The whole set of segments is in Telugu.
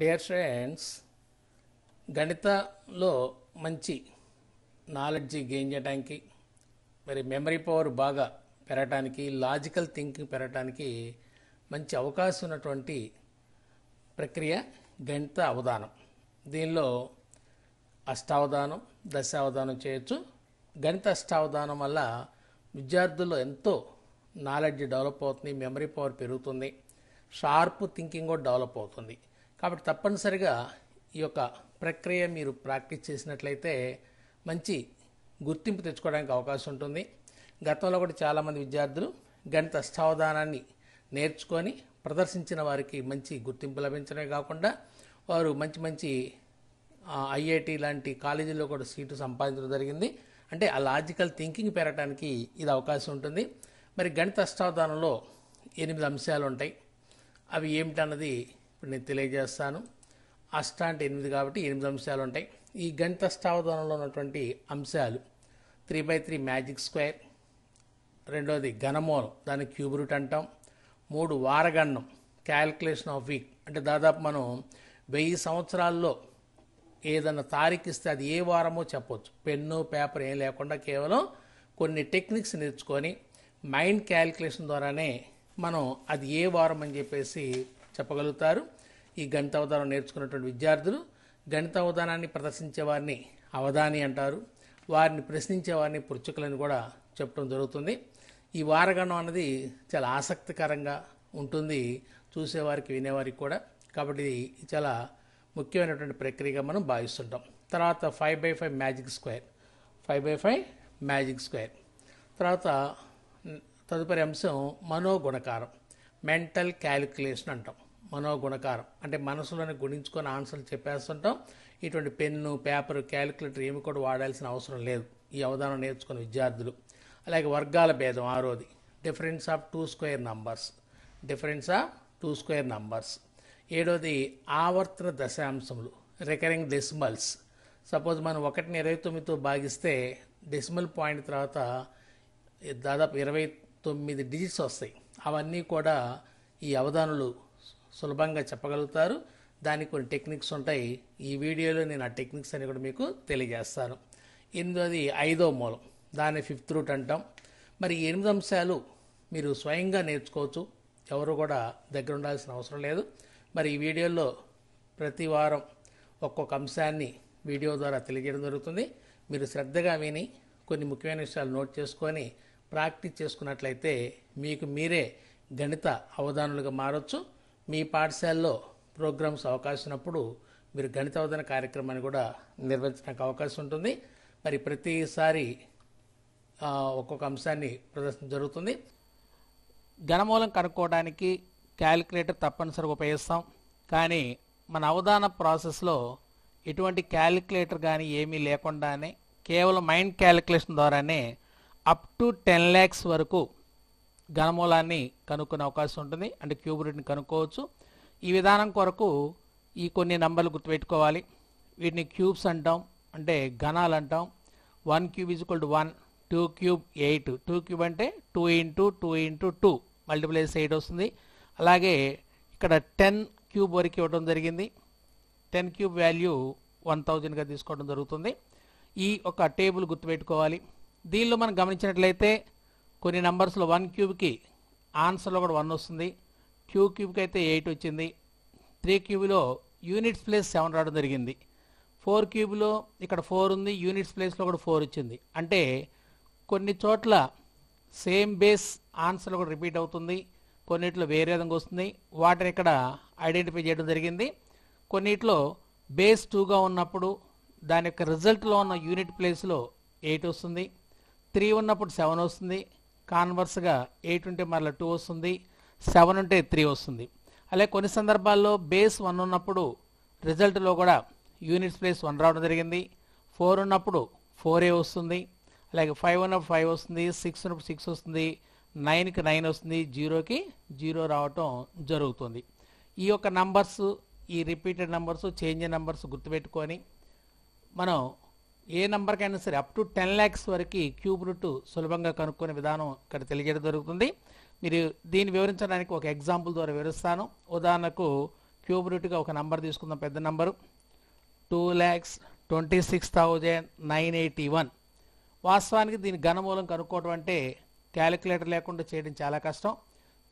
డియర్ ఫ్రెండ్స్ గణితలో మంచి నాలెడ్జ్ గెయిన్ చేయడానికి మరి మెమరీ పవర్ బాగా పెరగటానికి లాజికల్ థింకింగ్ పెరగటానికి మంచి అవకాశం ఉన్నటువంటి ప్రక్రియ గణిత అవధానం. దీనిలో అష్టావధానం దశావధానం చేయొచ్చు. గణిత అష్టావధానం వల్ల విద్యార్థుల్లో ఎంతో నాలెడ్జ్ డెవలప్ అవుతుంది మెమరీ పవర్ పెరుగుతుంది షార్ప్ థింకింగ్ కూడా డెవలప్ అవుతుంది. కాబట్టి తప్పనిసరిగా ఈ యొక్క ప్రక్రియ మీరు ప్రాక్టీస్ చేసినట్లయితే మంచి గుర్తింపు తెచ్చుకోవడానికి అవకాశం ఉంటుంది. గతంలో కూడా చాలామంది విద్యార్థులు గణిత అష్టావధానాన్ని నేర్చుకొని ప్రదర్శించిన వారికి మంచి గుర్తింపు లభించడమే కాకుండా వారు మంచి మంచి ఐఐటి లాంటి కాలేజీల్లో కూడా సీటు సంపాదించడం జరిగింది. అంటే ఆ లాజికల్ థింకింగ్ పెరగడానికి ఇది అవకాశం ఉంటుంది. మరి గణిత అష్టావధానంలో ఎనిమిది అంశాలు ఉంటాయి అవి ఏమిటన్నది ఇప్పుడు నేను తెలియజేస్తాను. అష్ట అంటే ఎనిమిది కాబట్టి ఎనిమిది అంశాలు ఉంటాయి. ఈ గణిత అష్టావధానంలో ఉన్నటువంటి అంశాలు three by three magic square రెండోది ఘనమూలం దాన్ని క్యూబ్ రూట్ అంటాం. మూడు వారగణం క్యాల్కులేషన్ ఆఫ్ వీక్ అంటే దాదాపు మనం వెయ్యి సంవత్సరాల్లో ఏదన్నా తారీఖు ఇస్తే అది ఏ వారమో చెప్పొచ్చు. పెన్ను పేపర్ ఏం లేకుండా కేవలం కొన్ని టెక్నిక్స్ నేర్చుకొని మైండ్ క్యాల్కులేషన్ ద్వారానే మనం అది ఏ వారం అని చెప్పేసి చెప్పగలుగుతారు. ఈ గణిత అవధానం నేర్చుకున్నటువంటి విద్యార్థులు గణిత అవధానాన్ని ప్రదర్శించే వారిని అవధాని అంటారు. వారిని ప్రశ్నించే వారిని పురుచుకులని కూడా చెప్పడం జరుగుతుంది. ఈ వారగణం అన్నది చాలా ఆసక్తికరంగా ఉంటుంది. చూసేవారికి వినేవారికి కూడా. కాబట్టి ఇది చాలా ముఖ్యమైనటువంటి ప్రక్రియగా మనం భావిస్తుంటాం. తర్వాత five by five magic square five by five magic square తర్వాత తదుపరి అంశం మనోగుణకారం. మెంటల్ క్యాలిక్యులేషన్ అంటాం. మనోగుణకారం. అంటే మనసులోనే గుణించుకొని ఆన్సర్లు చెప్పేస్తుంటాం. ఇటువంటి పెన్ను పేపర్ క్యాలిక్యులేటర్ ఏమి కూడా వాడాల్సిన అవసరం లేదు. ఈ అవధానం నేర్చుకున్న విద్యార్థులు. అలాగే వర్గాల భేదం ఆరోది. Difference of two square numbers difference of two square numbers ఏడోది ఆవర్తన దశాంశములు. రికరింగ్ డెసిమల్స్ సపోజ్ మనం ఒకటిని ఇరవై తొమ్మిదితో భాగిస్తే డెసిమల్ పాయింట్ తర్వాత దాదాపు ఇరవై తొమ్మిది డిజిట్స్ వస్తాయి. అవన్నీ కూడా ఈ అవధానులు సులభంగా చెప్పగలుగుతారు. దానికి కొన్ని టెక్నిక్స్ ఉంటాయి. ఈ వీడియోలో నేను ఆ టెక్నిక్స్ అని కూడా మీకు తెలియజేస్తాను. ఎనిమిదోది ఐదో మూలం. దాన్ని ఫిఫ్త్ రూట్ అంటాం. మరి ఎనిమిది అంశాలు మీరు స్వయంగా నేర్చుకోవచ్చు. ఎవరు కూడా దగ్గర ఉండాల్సిన అవసరం లేదు. మరి ఈ వీడియోలో ప్రతి వారం ఒక్కొక్క అంశాన్ని వీడియో ద్వారా తెలియజేయడం జరుగుతుంది. మీరు శ్రద్ధగా విని కొన్ని ముఖ్యమైన విషయాలు నోట్ చేసుకొని ప్రాక్టీస్ చేసుకున్నట్లయితే మీకు మీరే గణిత అవధానులుగా మారొచ్చు. మీ పాఠశాలలో ప్రోగ్రామ్స్ అవకాశం ఉన్నప్పుడు మీరు గణిత అవధాన కార్యక్రమాన్ని కూడా నిర్వహించడానికి అవకాశం ఉంటుంది. మరి ప్రతిసారి ఒక్కొక్క అంశాన్ని ప్రదర్శన జరుగుతుంది. ఘనమూలం కనుక్కోవడానికి క్యాలిక్యులేటర్ తప్పనిసరిగా ఉపయోగిస్తాం. కానీ మన అవధాన ప్రాసెస్లో ఎటువంటి క్యాలిక్యులేటర్ కానీ ఏమీ లేకుండానే కేవలం మైండ్ క్యాలిక్యులేషన్ ద్వారానే అప్ టు టెన్ ల్యాక్స్ వరకు ఘనమూలాన్ని కనుక్కునే అవకాశం ఉంటుంది. అంటే క్యూబ్ రూట్ని కనుక్కోవచ్చు. ఈ విధానం కొరకు ఈ కొన్ని నంబర్లు గుర్తుపెట్టుకోవాలి. వీటిని క్యూబ్స్ అంటాం. అంటే ఘనాలు అంటాం. One cube is equal to one two cube eight. Two cube అంటే two into two into two multiplies eight వస్తుంది. అలాగే ఇక్కడ టెన్ క్యూబ్ వరకు ఇవ్వడం జరిగింది. టెన్ క్యూబ్ వాల్యూ వన్ థౌజండ్గా తీసుకోవడం జరుగుతుంది. ఈ ఒక టేబుల్ గుర్తుపెట్టుకోవాలి. దీనిలో మనం గమనించినట్లయితే కొన్ని నెంబర్స్లో వన్ క్యూబ్కి ఆన్సర్లో కూడా వన్ వస్తుంది. క్యూ క్యూబ్కి అయితే ఎయిట్ వచ్చింది. త్రీ క్యూబ్లో యూనిట్స్ ప్లేస్ సెవెన్ రావడం జరిగింది. ఫోర్ క్యూబ్లో ఇక్కడ ఫోర్ ఉంది యూనిట్స్ ప్లేస్లో కూడా ఫోర్ వచ్చింది. అంటే కొన్ని చోట్ల సేమ్ బేస్ ఆన్సర్లో కూడా రిపీట్ అవుతుంది. కొన్నిట్లో వేరే విధంగా వస్తుంది. వాటిని ఇక్కడ ఐడెంటిఫై చేయడం జరిగింది. కొన్నిట్లో బేస్ టూగా ఉన్నప్పుడు దాని యొక్క రిజల్ట్లో ఉన్న యూనిట్ ప్లేస్లో ఎయిట్ వస్తుంది. త్రీ ఉన్నప్పుడు సెవెన్ వస్తుంది. కాన్వర్స్గా ఎయిట్ ఉంటే మరలా టూ వస్తుంది సెవెన్ ఉంటే త్రీ వస్తుంది. అలాగే కొన్ని సందర్భాల్లో బేస్ వన్ ఉన్నప్పుడు రిజల్ట్లో కూడా యూనిట్స్ ప్లేస్ వన్ రావడం జరిగింది ఫోర్ ఉన్నప్పుడు ఫోర్ ఏ వస్తుంది అలాగే ఫైవ్ ఉన్నప్పుడు ఫైవ్ వస్తుంది సిక్స్ ఉన్నప్పుడు సిక్స్ వస్తుంది నైన్కి నైన్ వస్తుంది జీరోకి జీరో రావటం జరుగుతుంది. ఈ యొక్క నంబర్స్ ఈ రిపీటెడ్ నంబర్స్ చేంజ్ నంబర్స్ గుర్తుపెట్టుకొని మనం ఏ నెంబర్కైనా సరే అప్ టు టెన్ ల్యాక్స్ వరకు క్యూబ్ రూట్ సులభంగా కనుక్కునే విధానం ఇక్కడ తెలియజేయడం జరుగుతుంది. మీరు దీన్ని వివరించడానికి ఒక ఎగ్జాంపుల్ ద్వారా వివరిస్తాను. ఉదాహరణకు క్యూబ్ రూట్గా ఒక నంబర్ తీసుకుందాం పెద్ద number. Two lakhs twenty six thousand nine eighty one వాస్తవానికి దీని ఘనమూలం కనుక్కోవడం అంటే క్యాలిక్యులేటర్ లేకుండా చేయడం చాలా కష్టం.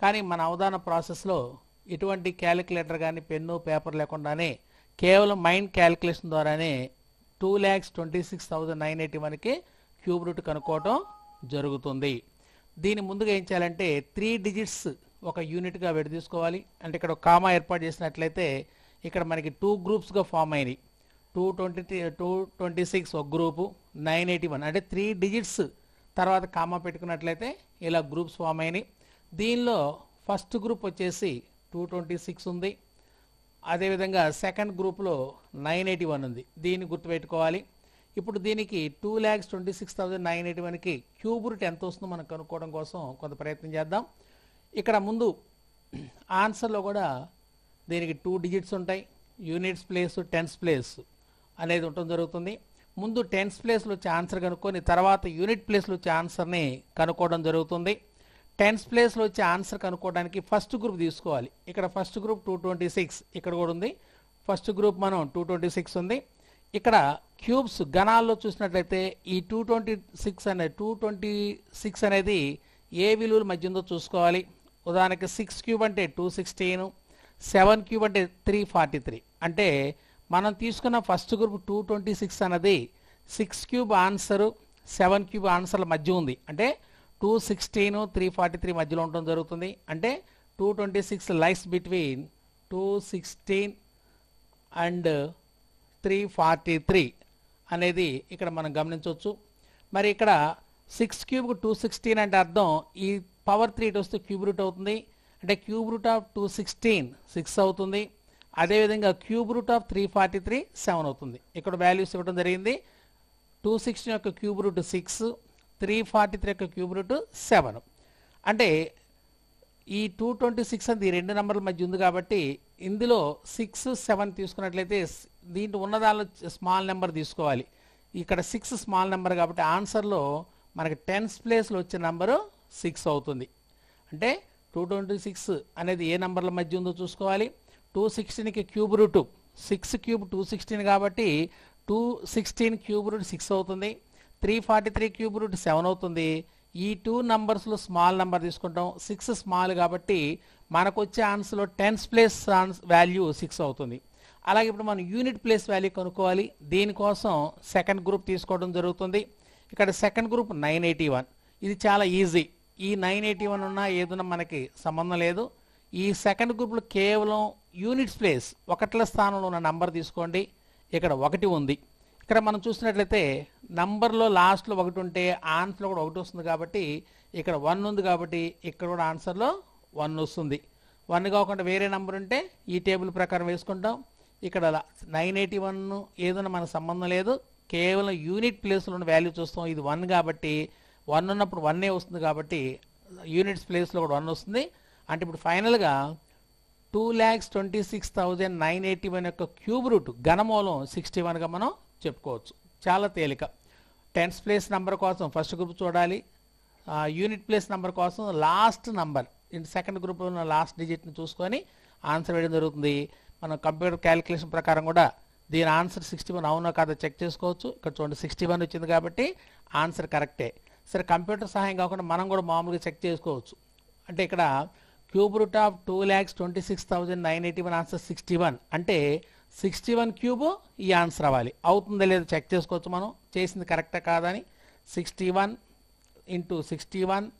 కానీ మన అవధాన ప్రాసెస్లో ఇటువంటి క్యాలిక్యులేటర్ కానీ పెన్ను పేపర్ లేకుండానే కేవలం మైండ్ క్యాలిక్యులేషన్ ద్వారానే two lakhs twenty six thousand nine eighty వన్కి క్యూబ్ రూట్ కనుక్కోవటం జరుగుతుంది. దీని ముందుగా ఏం చేయాలంటే త్రీ డిజిట్స్ ఒక యూనిట్గా విడదీసుకోవాలి. అంటే ఇక్కడ ఒక కామా ఏర్పాటు చేసినట్లయితే ఇక్కడ మనకి టూ గ్రూప్స్గా ఫామ్ అయినాయి. Two twenty two twenty six ఒక గ్రూపు నైన్ ఎయిటీ వన్ అంటే త్రీ డిజిట్స్ తర్వాత కామా పెట్టుకున్నట్లయితే ఇలా గ్రూప్స్ ఫామ్ అయినాయి. దీనిలో ఫస్ట్ గ్రూప్ వచ్చేసి టూ ట్వంటీ సిక్స్ ఉంది. అదేవిధంగా సెకండ్ గ్రూప్లో నైన్ ఎయిటీ వన్ ఉంది. దీన్ని గుర్తుపెట్టుకోవాలి. ఇప్పుడు దీనికి two lakhs twenty six thousand nine eighty వన్కి క్యూబ్ రూట్ ఎంత వస్తుందో మనం కనుక్కోవడం కోసం కొంత ప్రయత్నం చేద్దాం. ఇక్కడ ముందు ఆన్సర్లో కూడా దీనికి టూ డిజిట్స్ ఉంటాయి. యూనిట్స్ ప్లేస్ టెన్స్ ప్లేస్ అనేది ఉండటం జరుగుతుంది. ముందు టెన్స్ ప్లేస్లో వచ్చే ఆన్సర్ కనుక్కొని తర్వాత యూనిట్ ప్లేస్లో వచ్చే ఆన్సర్ని కనుక్కోవడం జరుగుతుంది. టెన్స్ ప్లేస్లో వచ్చే ఆన్సర్ కనుక్కోవడానికి ఫస్ట్ గ్రూప్ తీసుకోవాలి. ఇక్కడ first group two twenty six ఇక్కడ కూడా ఉంది. ఫస్ట్ గ్రూప్ మనం టూ ట్వంటీ సిక్స్ ఉంది. ఇక్కడ క్యూబ్స్ గణాల్లో చూసినట్లయితే ఈ టూ ట్వంటీ సిక్స్ అనే టూ ట్వంటీ సిక్స్ అనేది ఏ విలువల మధ్య ఉందో చూసుకోవాలి. ఉదాహరణకి సిక్స్ క్యూబ్ అంటే టూ సిక్స్టీన్ సెవెన్ క్యూబ్ అంటే త్రీ ఫార్టీ త్రీ. అంటే మనం తీసుకున్న first group two twenty six అన్నది six cube answer seven cube ఆన్సర్ల మధ్య ఉంది. అంటే two sixteen three forty three మధ్యలో ఉండడం జరుగుతుంది. అంటే two twenty six lies between two sixteen and three forty three అనేది ఇక్కడ మనం గమనించవచ్చు. మరి ఇక్కడ సిక్స్ క్యూబ్ టూ సిక్స్టీన్ అంటే అర్థం ఈ పవర్ త్రీ ఇటు వస్తే క్యూబ్ రూట్ అవుతుంది. అంటే cube root of two sixteen six అవుతుంది. అదేవిధంగా cube root of three forty three seven అవుతుంది. ఇక్కడ వాల్యూస్ ఇవ్వడం జరిగింది. టూ సిక్స్టీన్ యొక్క cube root six three forty three యొక్క క్యూబ్ రూట్ సెవెన్ అంటే ఈ టూ ట్వంటీ సిక్స్ అనేది రెండు నెంబర్ల మధ్య ఉంది కాబట్టి ఇందులో సిక్స్ సెవెన్ తీసుకున్నట్లయితే దీంట్లో ఉన్న దానిలో స్మాల్ నెంబర్ తీసుకోవాలి. ఇక్కడ సిక్స్ స్మాల్ నెంబర్ కాబట్టి ఆన్సర్లో మనకి టెన్స్ ప్లేస్లో వచ్చే నెంబరు సిక్స్ అవుతుంది. అంటే టూ ట్వంటీ సిక్స్ అనేది ఏ నెంబర్ల మధ్య ఉందో చూసుకోవాలి. Two సిక్స్టీన్కి cube root six cube two sixteen కాబట్టి two sixteen cube root six అవుతుంది. Three forty three cube root seven అవుతుంది. ఈ టూ నంబర్స్లో స్మాల్ నెంబర్ తీసుకుంటాం. సిక్స్ స్మాల్ కాబట్టి మనకు వచ్చే ఆన్సర్లో టెన్స్ ప్లేస్ వాల్యూ సిక్స్ అవుతుంది. అలాగే ఇప్పుడు మనం యూనిట్ ప్లేస్ వాల్యూ కనుక్కోవాలి. దీనికోసం సెకండ్ గ్రూప్ తీసుకోవడం జరుగుతుంది. ఇక్కడ second group nine eighty one ఇది చాలా ఈజీ ఈ నైన్ ఎయిటీ వన్ ఉన్నా ఏదన్నా మనకి సంబంధం లేదు. ఈ సెకండ్ గ్రూప్లో కేవలం యూనిట్స్ ప్లేస్ ఒకట్ల స్థానంలో ఉన్న నంబర్ తీసుకోండి. ఇక్కడ ఒకటి ఉంది. ఇక్కడ మనం చూసినట్లయితే నంబర్లో లాస్ట్లో ఒకటి ఉంటే ఆన్సర్లో కూడా ఒకటి వస్తుంది కాబట్టి ఇక్కడ వన్ ఉంది కాబట్టి ఇక్కడ కూడా ఆన్సర్లో వన్ వస్తుంది. వన్ కాకుండా వేరే నంబర్ ఉంటే ఈ టేబుల్ ప్రకారం వేసుకుంటాం. ఇక్కడ నైన్ ఎయిటీ వన్ ఏదైనా మనకు సంబంధం లేదు. కేవలం యూనిట్ ప్లేస్లో ఉన్న వాల్యూ చూస్తాం. ఇది వన్ కాబట్టి వన్ ఉన్నప్పుడు వన్నే వస్తుంది కాబట్టి యూనిట్స్ ప్లేస్లో కూడా వన్ వస్తుంది. అంటే ఇప్పుడు ఫైనల్గా two lakhs twenty six thousand nine eighty one యొక్క క్యూబ్ రూట్ ఘనమూలం సిక్స్టీ వన్గా మనం చెప్పుకోవచ్చు. చాలా తేలిక. టెన్స్ ప్లేస్ నెంబర్ కోసం ఫస్ట్ గ్రూప్ చూడాలి. యూనిట్ ప్లేస్ నెంబర్ కోసం లాస్ట్ నంబర్ ఇన్ సెకండ్ గ్రూప్లో ఉన్న లాస్ట్ డిజిట్ని చూసుకొని ఆన్సర్ వేయడం జరుగుతుంది. మనం కంప్యూటర్ క్యాలిక్యులేషన్ ప్రకారం కూడా దీని ఆన్సర్ సిక్స్టీ వన్ అవునో కాదో చెక్ చేసుకోవచ్చు. ఇక్కడ చూడండి సిక్స్టీ వన్ వచ్చింది కాబట్టి ఆన్సర్ కరెక్టే. సరే కంప్యూటర్ సహాయం కాకుండా మనం కూడా మామూలుగా చెక్ చేసుకోవచ్చు. అంటే ఇక్కడ cube root of two lakhs twenty six thousand nine eighty one answer sixty one. అంటే సిక్స్టీ వన్ క్యూబ్ ఈ ఆన్సర్ అవ్వాలి. అవుతుందో లేదో చెక్ చేసుకోవచ్చు మనం. చేసింది కరెక్టా కాదని sixty one into sixty one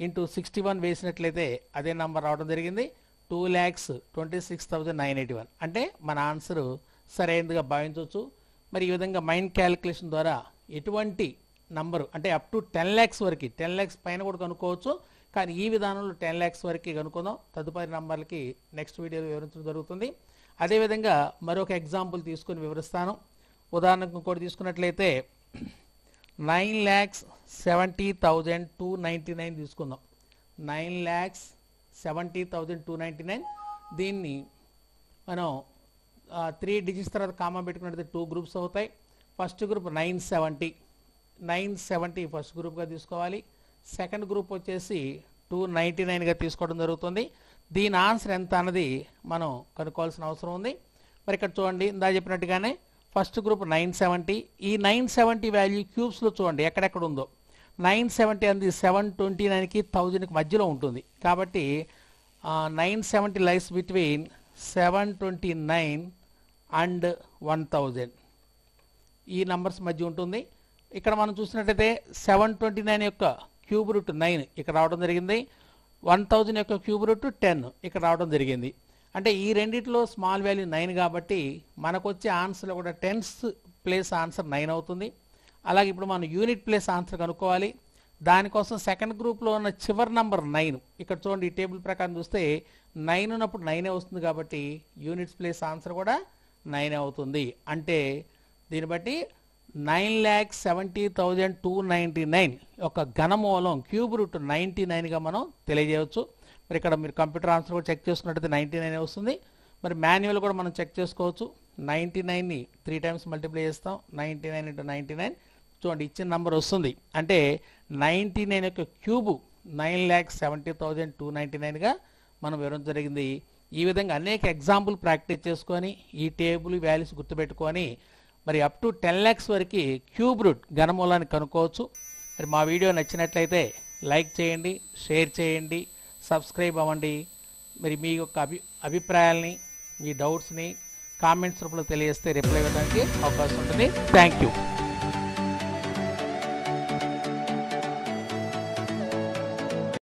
into sixty one వేసినట్లయితే అదే నంబర్ రావడం జరిగింది. Two lakhs twenty six thousand nine eighty one. అంటే మన ఆన్సర్ సరైనదిగా భావించవచ్చు. మరి ఈ విధంగా మైండ్ క్యాలిక్యులేషన్ ద్వారా ఎటువంటి నంబరు అంటే అప్ టు టెన్ ల్యాక్స్ వరకు టెన్ ల్యాక్స్ పైన కూడా కనుక్కోవచ్చు. కానీ ఈ విధానంలో టెన్ ల్యాక్స్ వరకు కనుక్కుందాం. తదుపరి నంబర్లకి నెక్స్ట్ వీడియోలో వివరించడం జరుగుతుంది. అదేవిధంగా మరొక ఎగ్జాంపుల్ తీసుకొని వివరిస్తాను. ఉదాహరణకు ఇంకోటి తీసుకున్నట్లయితే nine lakhs seventy thousand two ninety nine తీసుకుందాం. Nine lakhs seventy thousand two ninety nine. దీన్ని మనం త్రీ డిజిట్స్ తర్వాత కామా పెట్టుకున్నట్లయితే టూ గ్రూప్స్ అవుతాయి. First group nine seventy. Nine seventy first గ్రూప్గా తీసుకోవాలి. సెకండ్ గ్రూప్ వచ్చేసి టూ నైంటీ నైన్గా తీసుకోవడం జరుగుతుంది. దీని ఆన్సర్ ఎంత అన్నది మనం కనుక్కోవాల్సిన అవసరం ఉంది. మరి ఇక్కడ చూడండి ఇందా చెప్పినట్టుగానే ఫస్ట్ గ్రూప్ నైన్ సెవెంటీ. ఈ నైన్ సెవెంటీ వాల్యూ క్యూబ్స్లో చూడండి ఎక్కడెక్కడ ఉందో. నైన్ సెవెంటీ అనేది సెవెన్ ట్వంటీ నైన్కి థౌజండ్కి మధ్యలో ఉంటుంది. కాబట్టి nine seventy lies between seven twenty nine and one thousand. ఈ నంబర్స్ మధ్య ఉంటుంది. ఇక్కడ మనం చూసినట్టయితే సెవెన్ ట్వంటీ నైన్ యొక్క క్యూబ్ రూట్ నైన్ ఇక్కడ రావడం జరిగింది. వన్ థౌజండ్ యొక్క క్యూబ్ రూట్ టెన్ ఇక్కడ రావడం జరిగింది. అంటే ఈ రెండిట్లో స్మాల్ వాల్యూ నైన్ కాబట్టి మనకు వచ్చే ఆన్సర్లో కూడా టెన్స్ ప్లేస్ ఆన్సర్ నైన్ అవుతుంది. అలాగే ఇప్పుడు మనం యూనిట్ ప్లేస్ ఆన్సర్ కనుక్కోవాలి. దానికోసం సెకండ్ గ్రూప్లో ఉన్న చివరి నంబర్ నైన్ ఇక్కడ చూడండి ఈ టేబుల్ ప్రకారం చూస్తే నైన్ ఉన్నప్పుడు నైనే వస్తుంది కాబట్టి యూనిట్స్ ప్లేస్ ఆన్సర్ కూడా నైన్ అవుతుంది. అంటే దీన్ని బట్టి nine lakh seventy thousand two ninety nine ఒక ఘనమూలం క్యూబ్ రూట్ నైంటీ నైన్గా మనం తెలియజేయవచ్చు. మరి ఇక్కడ మీరు కంప్యూటర్ ఆన్సర్ కూడా చెక్ చేసుకున్నట్టయితే నైంటీ నైన్ వస్తుంది. మరి మాన్యువల్ కూడా మనం చెక్ చేసుకోవచ్చు. నైంటీ నైన్ని త్రీ టైమ్స్ మల్టిప్లై చేస్తాం. Ninety nine into ninety nine. చూడండి ఇచ్చిన నెంబర్ వస్తుంది. అంటే నైంటీ నైన్ యొక్క cube nine lakh seventy thousand two ninety నైన్గా మనం వివరం జరిగింది. ఈ విధంగా అనేక ఎగ్జాంపుల్ ప్రాక్టీస్ చేసుకొని ఈ టేబుల్ వాల్యూస్ గుర్తుపెట్టుకొని మరి అప్ టు టెన్ ల్యాక్స్ వరకు క్యూబ్ రూట్ ఘనమూలాన్ని కనుక్కోవచ్చు. మరి మా వీడియో నచ్చినట్లయితే లైక్ చేయండి షేర్ చేయండి సబ్స్క్రైబ్ అవ్వండి. మరి మీ యొక్క అభి అభిప్రాయాల్ని మీ డౌట్స్ని కామెంట్స్ రూపంలో తెలియజేస్తే రిప్లై ఇవ్వడానికి అవకాశం ఉంటుంది. Thank you